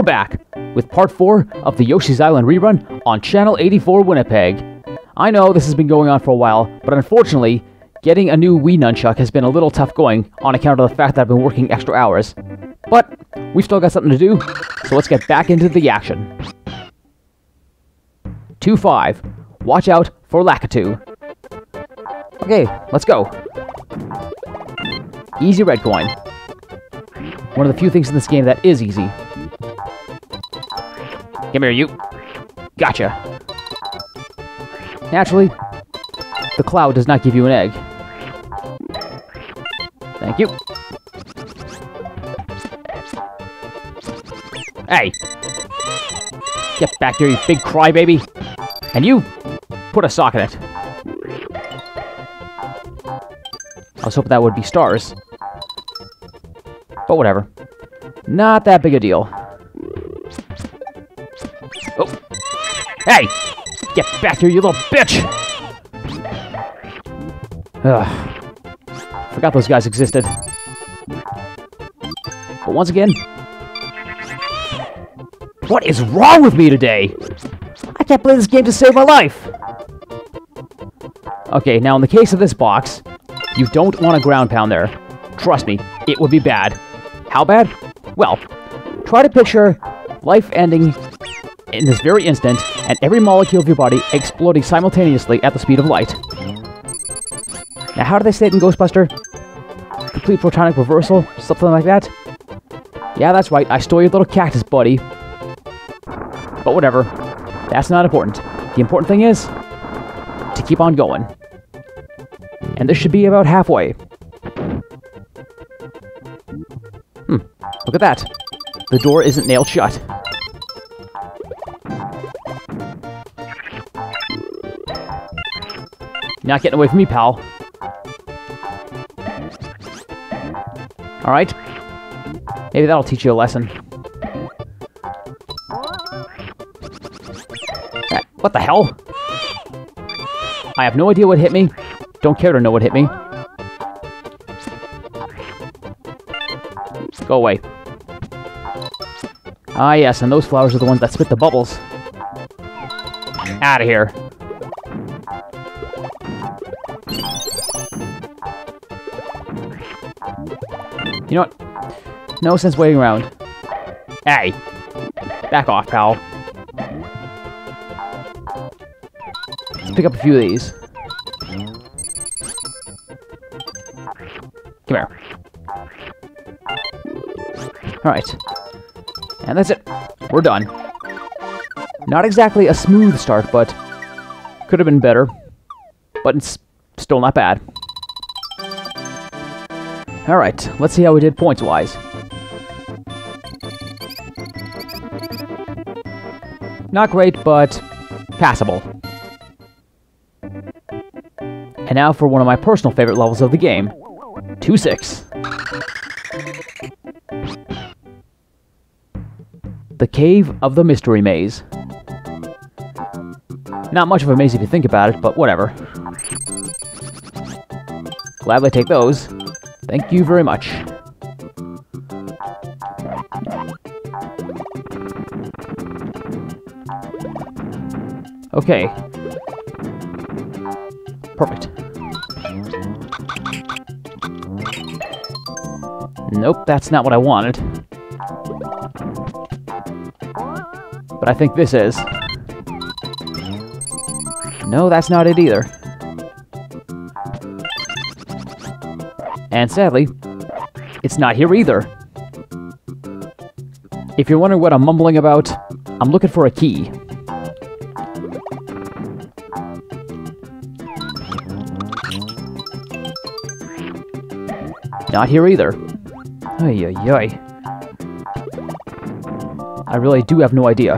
we're back with part 4 of the Yoshi's Island rerun on Channel 84 Winnipeg. I know this has been going on for a while, but unfortunately, getting a new Wii Nunchuck has been a little tough going on account of the fact that I've been working extra hours. But we've still got something to do, so let's get back into the action. 2-5. Watch out for Lakitu. Okay, let's go. Easy red coin. One of the few things in this game that is easy. Come here, you. Gotcha. Naturally, the cloud does not give you an egg. Thank you. Hey! Get back here, you big crybaby! And you, put a sock in it. I was hoping that would be stars. But whatever. Not that big a deal. Hey! Get back here, you little bitch! Ugh. Forgot those guys existed. But once again... What is wrong with me today? I can't play this game to save my life! Okay, now in the case of this box, you don't want to ground pound there. Trust me, it would be bad. How bad? Well, try to picture life ending in this very instant, and every molecule of your body exploding simultaneously at the speed of light. Now, how do they say it in Ghostbuster? Complete protonic reversal? Something like that? Yeah, that's right, I stole your little cactus, buddy. But whatever. That's not important. The important thing is to keep on going. And this should be about halfway. Hmm, look at that. The door isn't nailed shut. Not getting away from me, pal. Alright. Maybe that'll teach you a lesson. What the hell? I have no idea what hit me. Don't care to know what hit me. Go away. Ah, yes, and those flowers are the ones that spit the bubbles. Out of here. You know what? No sense waiting around. Hey! Back off, pal. Let's pick up a few of these. Come here. Alright. And that's it. We're done. Not exactly a smooth start, but could have been better. But it's still not bad. Alright, let's see how we did points-wise. Not great, but passable. And now for one of my personal favorite levels of the game, 2-6. The Cave of the Mystery Maze. Not much of a maze if you think about it, but whatever. Gladly take those. Thank you very much. Okay. Perfect. Nope, that's not what I wanted. But I think this is. No, that's not it either. And sadly, it's not here either. If you're wondering what I'm mumbling about, I'm looking for a key. Not here either. Ay, ay, ay. I really do have no idea.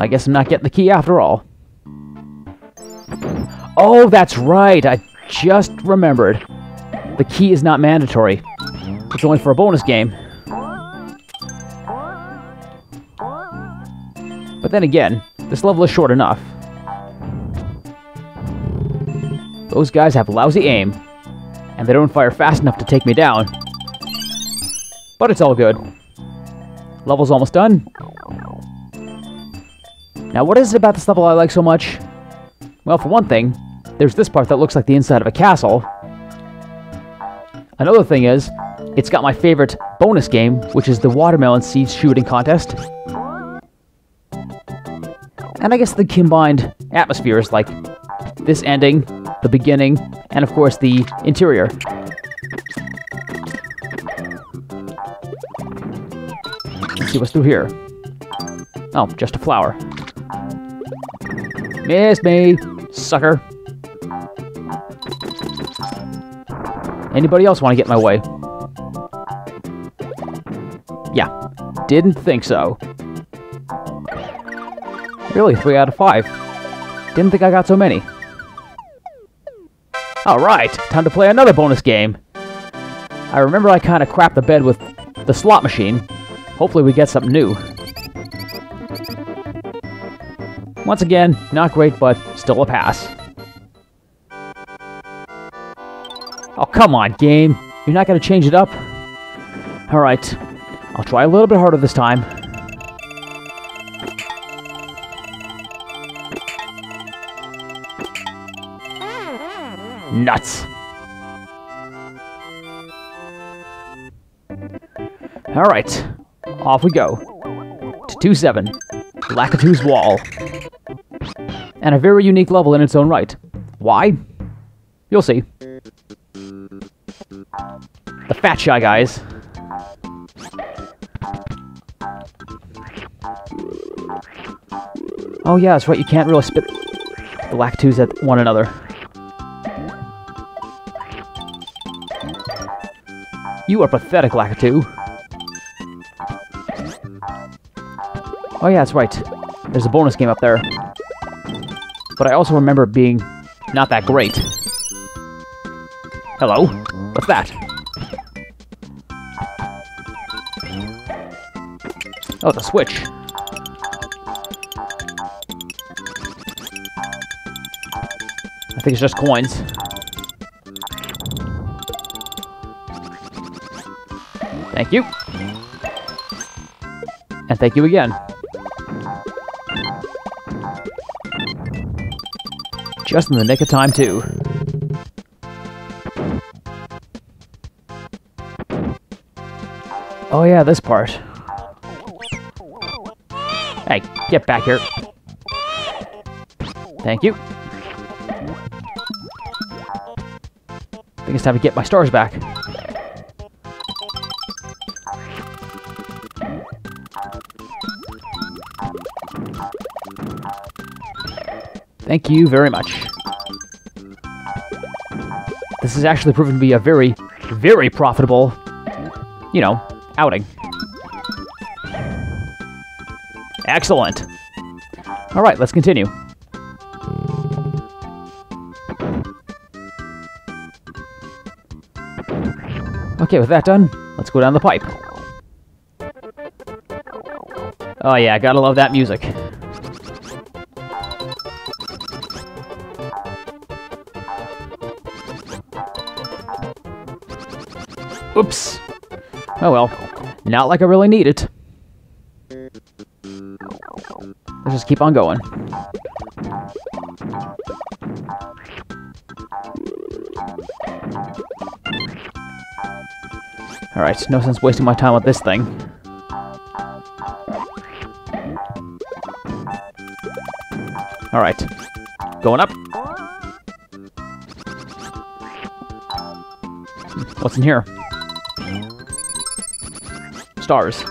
I guess I'm not getting the key after all. Oh, that's right! I just remembered. The key is not mandatory. It's only for a bonus game. But then again, this level is short enough. Those guys have lousy aim. and they don't fire fast enough to take me down. But it's all good. Level's almost done. Now, what is it about this level I like so much? Well, for one thing, there's this part that looks like the inside of a castle. Another thing is, it's got my favorite bonus game, which is the watermelon seed shooting contest. And I guess the combined atmosphere is like this ending, the beginning, and of course the interior. Let's see what's through here. Oh, just a flower. Miss me, sucker. Anybody else want to get my way? Yeah, didn't think so. Really, 3 out of 5. Didn't think I got so many. Alright, time to play another bonus game. I remember I kind of crapped the bed with the slot machine. Hopefully we get something new. Once again, not great, but still a pass. Oh, come on, game. You're not going to change it up? Alright, I'll try a little bit harder this time. Nuts. Alright, off we go. To 2-7, Lakitu's Wall. And a very unique level in its own right. Why? You'll see. The Fat Shy Guys. Oh yeah, that's right, you can't really spit the Lakitus at one another. You are pathetic, Lakitu. Oh yeah, that's right. There's a bonus game up there. But I also remember being not that great. Hello? What's that? Oh, the switch. I think it's just coins. Thank you. And thank you again. Just in the nick of time, too. Oh yeah, this part. Get back here. Thank you. I think it's time to get my stars back. Thank you very much. This has actually proven to be a very, very profitable, you know, outing. Excellent. All right, let's continue. Okay, with that done, let's go down the pipe. Oh yeah, gotta love that music. Oops. Oh well. Not like I really need it. Just keep on going. Alright, no sense wasting my time with this thing. Alright. Going up. What's in here? Stars.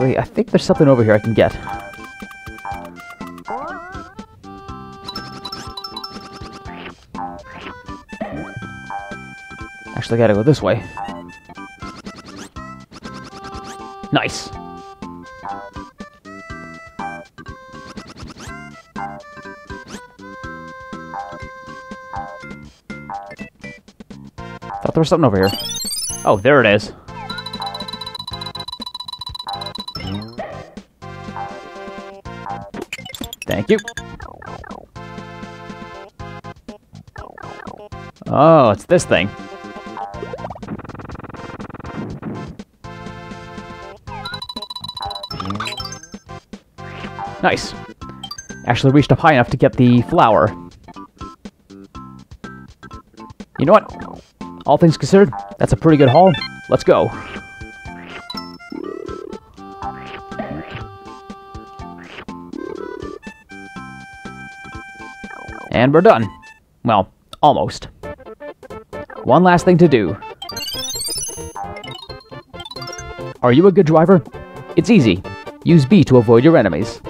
Actually, I think there's something over here I can get. Actually, I gotta go this way. Nice. Thought there was something over here. Oh, there it is. Oh, it's this thing. Nice. Actually reached up high enough to get the flower. You know what? All things considered, that's a pretty good haul. Let's go. And we're done. Well, almost. One last thing to do. Are you a good driver? It's easy. Use B to avoid your enemies.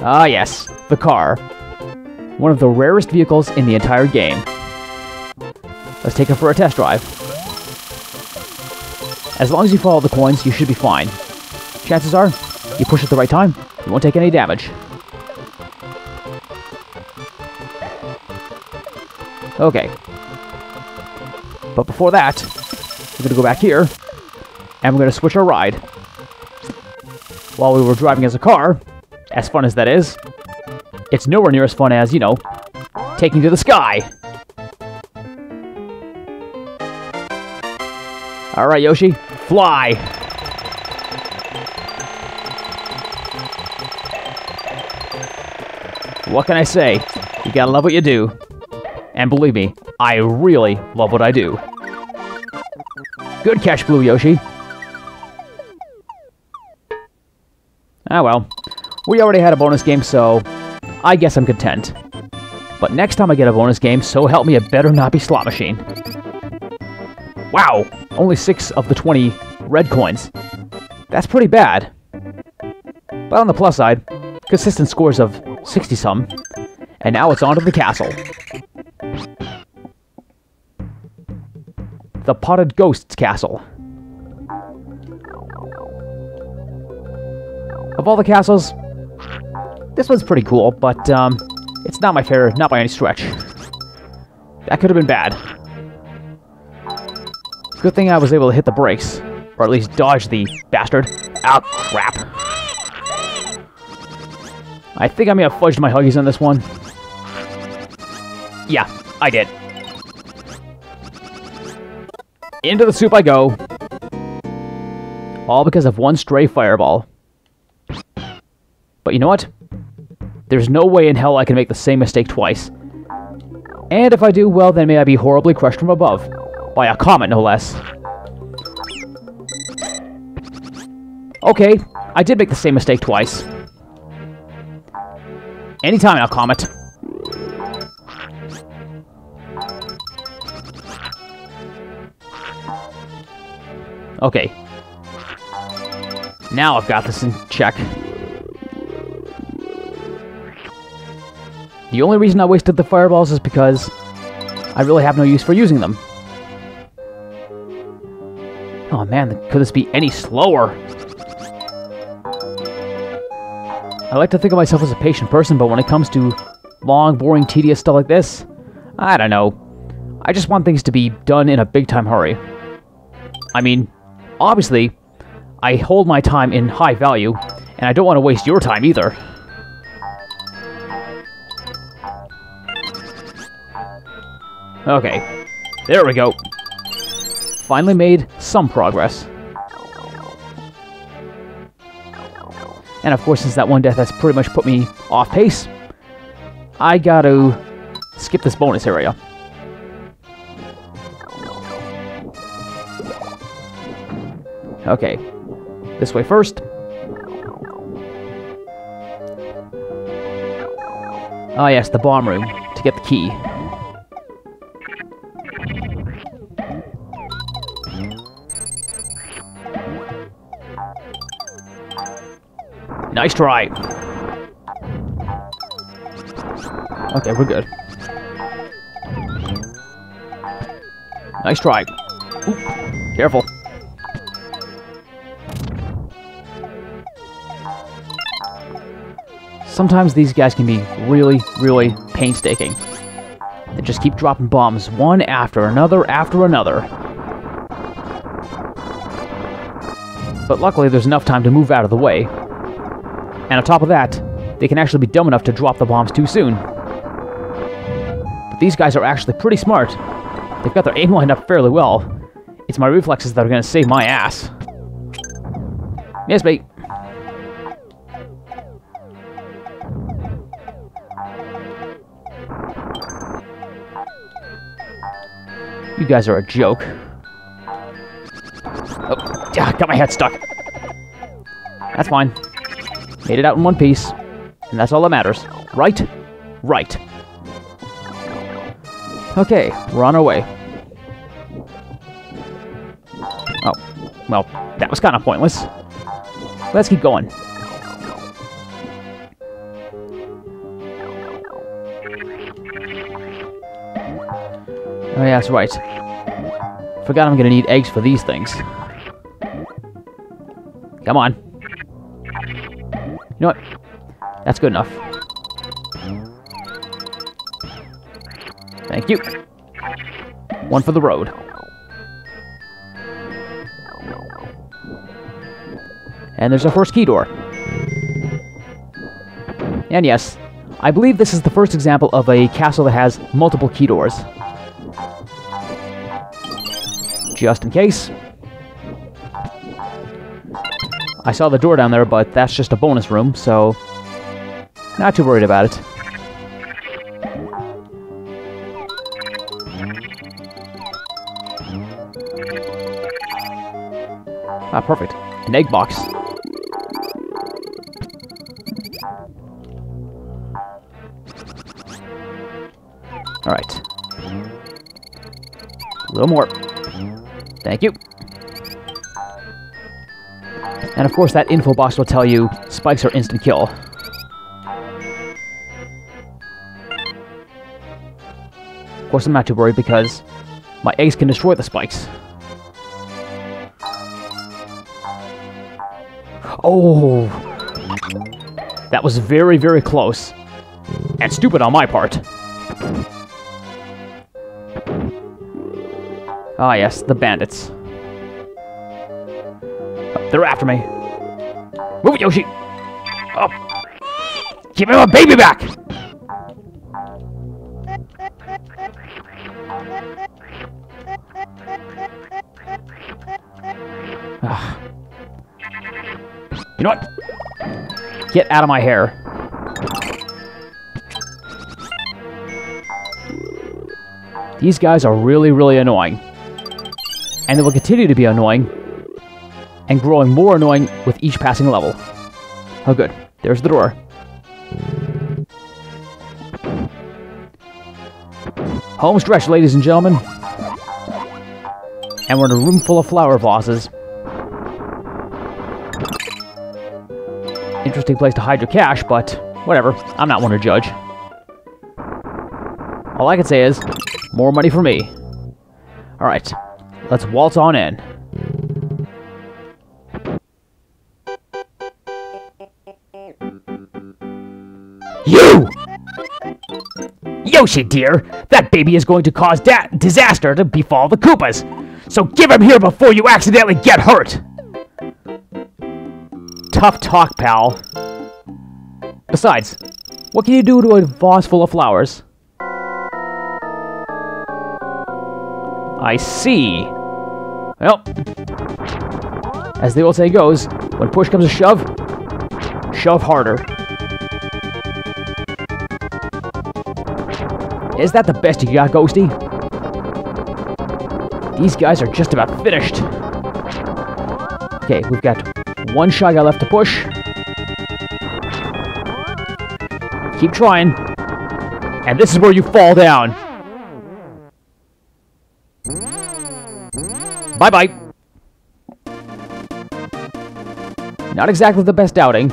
Ah yes, the car. One of the rarest vehicles in the entire game. Let's take it for a test drive. As long as you follow the coins, you should be fine. Chances are, you push at the right time, you won't take any damage. Okay. But before that, we're going to go back here, and we're going to switch our ride. While we were driving as a car, as fun as that is, it's nowhere near as fun as, you know, taking to the sky. Alright, Yoshi, fly! What can I say? You gotta love what you do. And believe me, I really love what I do. Good catch, Blue Yoshi. Ah well. We already had a bonus game, so I guess I'm content. But next time I get a bonus game, so help me, it better not be Slot Machine. Wow! Only 6 of the 20 red coins. That's pretty bad. But on the plus side, consistent scores of 60-some. And now it's on to the castle. The Potted Ghosts Castle. Of all the castles, this one's pretty cool, but um, it's not my favorite, not by any stretch. That could have been bad. Good thing I was able to hit the brakes, or at least dodge the bastard. Ah, crap. I think I may have fudged my Huggies on this one. Yeah, I did. Into the soup I go. All because of one stray fireball. But you know what? There's no way in hell I can make the same mistake twice. And if I do, well, then may I be horribly crushed from above. By a comet, no less. Okay, I did make the same mistake twice. Anytime now, Comet. Okay. Now I've got this in check. The only reason I wasted the fireballs is because I really have no use for using them. Oh man, could this be any slower? I like to think of myself as a patient person, but when it comes to long, boring, tedious stuff like this, I don't know. I just want things to be done in a big-time hurry. I mean, obviously, I hold my time in high value, and I don't want to waste your time either. Okay. There we go. Finally made some progress. And of course, since that one death has pretty much put me off pace, I gotta skip this bonus area. Okay. This way first. Ah yes, the bomb room, to get the key. Nice try. Okay, we're good. Nice try. Oop, careful. Sometimes these guys can be really, really painstaking. They just keep dropping bombs one after another after another. But luckily there's enough time to move out of the way, and on top of that, they can actually be dumb enough to drop the bombs too soon. But these guys are actually pretty smart. They've got their aim lined up fairly well. It's my reflexes that are going to save my ass. Yes, mate. You guys are a joke. Oh, yeah, got my head stuck. That's fine. Made it out in one piece. And that's all that matters. Right? Right. Okay, we're on our way. Oh, well, that was kind of pointless. Let's keep going. Oh yeah, that's right. Forgot I'm gonna need eggs for these things. Come on. You know what? That's good enough. Thank you. One for the road. And there's our first key door. And yes, I believe this is the first example of a castle that has multiple key doors. Just in case. I saw the door down there, but that's just a bonus room, so... Not too worried about it. Ah, perfect. An egg box. Alright. A little more. Thank you. And of course that info box will tell you spikes are instant kill. Of course I'm not too worried because my eggs can destroy the spikes. Oh! That was very, very close. And stupid on my part. Ah, yes, the bandits. Oh, they're after me. Move it, Yoshi! Oh! Give me my baby back! Ah. You know what? Get out of my hair. These guys are really, really annoying. And they will continue to be annoying, and growing more annoying with each passing level. Oh good, there's the door. Home stretch, ladies and gentlemen. And we're in a room full of flower vases. Interesting place to hide your cash, but whatever. I'm not one to judge. All I can say is, more money for me. Alright, let's waltz on in. You! Yoshi, dear, that baby is going to cause disaster to befall the Koopas. So give him here before you accidentally get hurt! Tough talk, pal. Besides, what can you do to a vase full of flowers? I see. Well, as the old saying goes, when push comes to shove, shove harder. Is that the best you got, Ghosty? These guys are just about finished. Okay, we've got one Shy Guy left to push. Keep trying. And this is where you fall down. Bye-bye. Not exactly the best outing.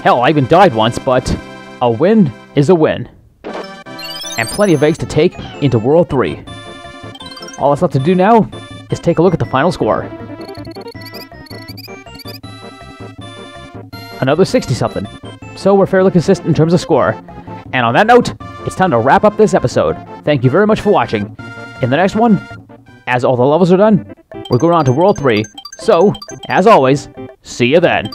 Hell, I even died once, but a win is a win. And plenty of eggs to take into World 3. All that's left to do now is take a look at the final score. Another 60-something. So we're fairly consistent in terms of score. And on that note, it's time to wrap up this episode. Thank you very much for watching. In the next one, as all the levels are done, we're going on to World 3. So, as always, see you then.